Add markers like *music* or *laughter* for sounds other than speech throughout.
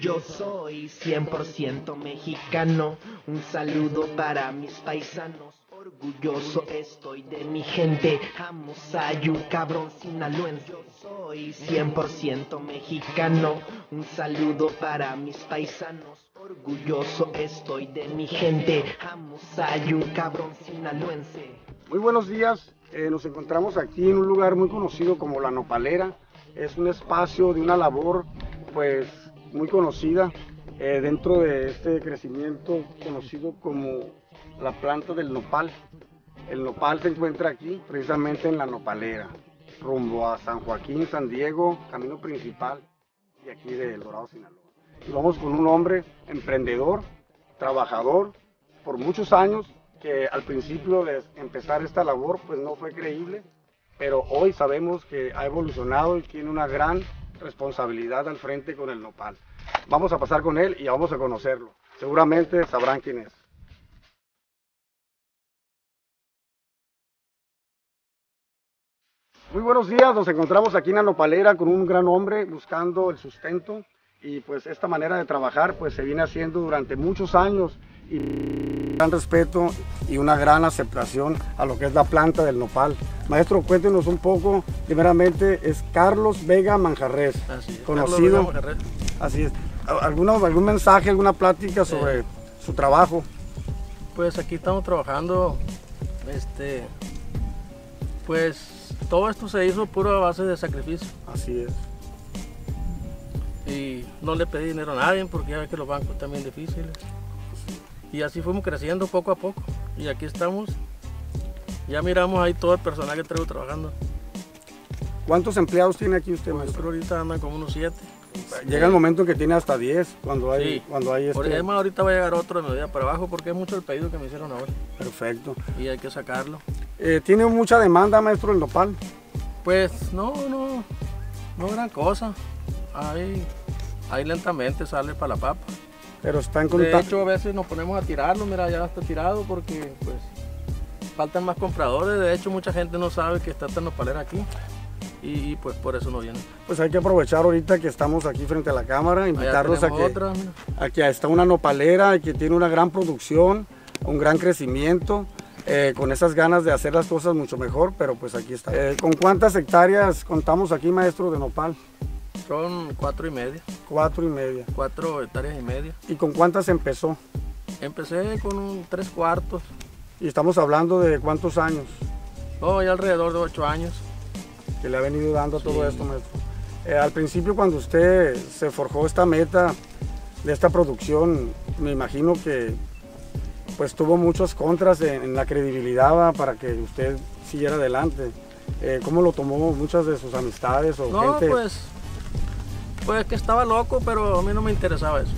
Yo soy 100% mexicano, un saludo para mis paisanos. Orgulloso estoy de mi gente, amo un cabrón sinaloense. Yo soy 100% mexicano, un saludo para mis paisanos. Orgulloso estoy de mi gente, amo un cabrón sinaloense. Muy buenos días, eh, nos encontramos aquí en un lugar muy conocido como La Nopalera. Es un espacio de una labor pues muy conocida eh, dentro de este crecimiento conocido como la planta del nopal. El nopal se encuentra aquí, precisamente en la nopalera, rumbo a San Joaquín, San Diego, camino principal y aquí de El Dorado, Sinaloa. Y vamos con un hombre emprendedor, trabajador, por muchos años, que al principio de empezar esta labor pues no fue creíble, pero hoy sabemos que ha evolucionado y tiene una gran responsabilidad al frente con el nopal. Vamos a pasar con él y vamos a conocerlo. Seguramente sabrán quién es. Muy buenos días, nos encontramos aquí en la nopalera con un gran hombre buscando el sustento y pues esta manera de trabajar pues se viene haciendo durante muchos años y gran respeto y una gran aceptación a lo que es la planta del nopal. Maestro, cuéntenos un poco, primeramente es Carlos Vega Manjarres, conocido. Así es. ¿Alguna, ¿Algún mensaje, alguna plática sobre su trabajo? Pues aquí estamos trabajando, este, pues todo esto se hizo puro a base de sacrificio. Así es. Y no le pedí dinero a nadie porque ya ve que los bancos están bien difíciles. Y así fuimos creciendo poco a poco. Y aquí estamos. Ya miramos ahí todo el personal que traigo trabajando. ¿Cuántos empleados tiene aquí usted, pues maestro? ahorita andan como unos siete. Llega el momento en que tiene hasta 10 cuando hay, cuando hay este... Por ahorita va a llegar otro de medida para abajo porque es mucho el pedido que me hicieron ahora. Perfecto. Y hay que sacarlo. Eh, ¿Tiene mucha demanda, maestro, el nopal? Pues no, no, no gran cosa. Ahí, ahí lentamente sale para la papa. Pero está en contacto. De hecho, a veces nos ponemos a tirarlo, mira, ya está tirado porque pues faltan más compradores. De hecho, mucha gente no sabe que está esta nopalera aquí y, pues por eso no vienen. Pues hay que aprovechar ahorita que estamos aquí frente a la cámara, invitarlos a que aquí está una nopalera que tiene una gran producción, un gran crecimiento. Eh, con esas ganas de hacer las cosas mucho mejor, pero pues aquí está. Eh, ¿Con cuántas hectáreas contamos aquí, maestro de nopal? Son cuatro y media. Cuatro y media. Cuatro hectáreas y media. ¿Y con cuántas empezó? Empecé con un tres cuartos. ¿Y estamos hablando de cuántos años? Oh, ya alrededor de ocho años. Que le ha venido dando todo esto, maestro. Eh, al principio cuando usted se forjó esta meta de esta producción, me imagino que pues tuvo muchos contras en, la credibilidad para que usted siguiera adelante. Eh, ¿Cómo lo tomó muchas de sus amistades o no, pues pues que estaba loco, pero a mí no me interesaba eso.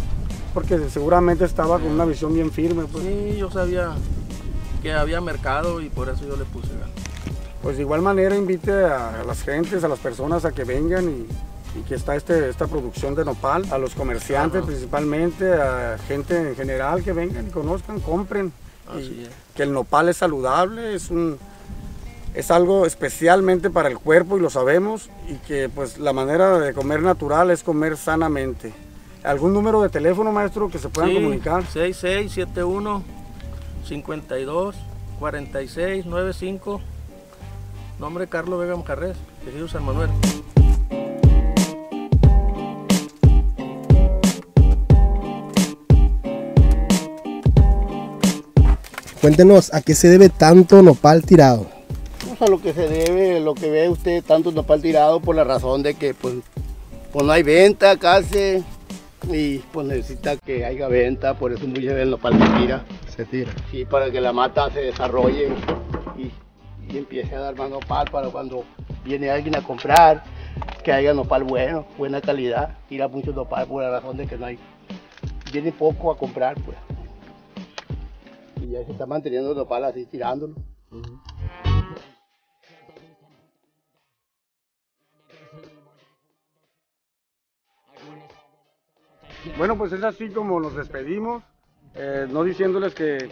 Porque seguramente estaba con una visión bien firme. Pues. Sí, yo sabía que había mercado y por eso yo le puse ganas. Pues de igual manera invite a las gentes, a las personas a que vengan y, que está este, esta producción de nopal, a los comerciantes principalmente, a gente en general que vengan y conozcan, compren. Que el nopal es saludable, es un, es algo especialmente para el cuerpo y lo sabemos y que pues la manera de comer natural es comer sanamente. ¿Algún número de teléfono, maestro, que se puedan sí, comunicar? 6671 52 46 95 Nombre Carlos Vega Mujarres, querido San Manuel. Cuéntenos, ¿a qué se debe tanto nopal tirado? A lo que se debe, lo que ve usted, tanto nopal tirado por la razón de que pues, pues no hay venta casi y pues necesita que haya venta, por eso muchas veces el nopal se tira. Se tira. Sí, para que la mata se desarrolle y, empiece a dar más nopal para cuando viene alguien a comprar, que haya nopal bueno, buena calidad, tira mucho nopal por la razón de que no hay, viene poco a comprar pues. Y ya se está manteniendo el nopal así tirándolo. Bueno, pues es así como nos despedimos, eh, no diciéndoles que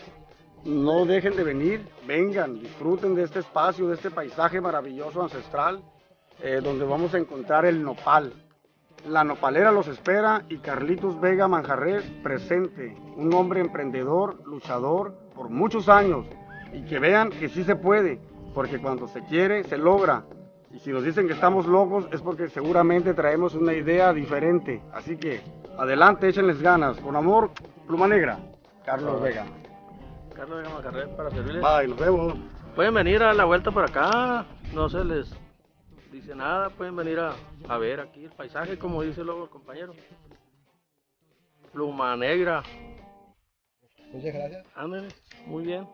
no dejen de venir, vengan, disfruten de este espacio, de este paisaje maravilloso ancestral, eh, donde vamos a encontrar el nopal, La Nopalera los espera y Carlitos Vega Manjarres presente, un hombre emprendedor, luchador por muchos años y que vean que sí se puede, porque cuando se quiere se logra. Y si nos dicen que estamos locos es porque seguramente traemos una idea diferente. Así que adelante, échenles ganas. Con amor, Pluma Negra, Carlos Vega. Carlos Vega Macarrés para servirles. Bye, nos vemos. Pueden venir a la vuelta por acá, no se les dice nada, pueden venir a, a ver aquí el paisaje, como dice luego el compañero. Pluma negra, Muchas gracias. ándale, muy bien.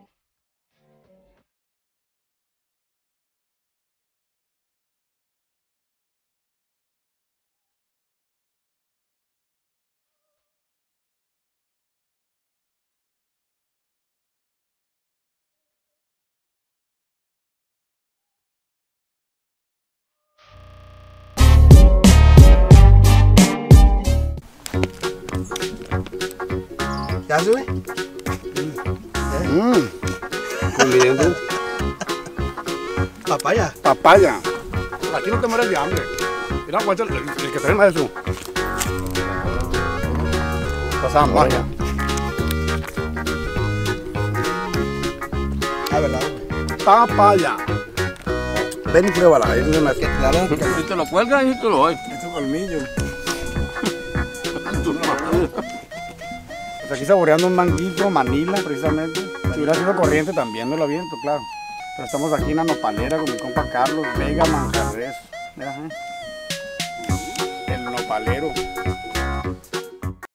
¿Ya sube? Mmm, comiendo Papaya. papaya. Aquí no te mueres de hambre. Mira, aguanta el, el que trae maestro. Pasamos, vaya. Ah, ¿verdad? Papaya. Ven y pruébala. Ahí es maestro. Claro. Si te lo cuelgan, y te lo doy. Este colmillo. *laughs* Pues aquí saboreando un manguito, manila precisamente. Si hubiera sido corriente también me lo aviento, claro. Pero estamos aquí en la nopalera con mi compa Carlos Vega Manjarres. ¿eh? El nopalero.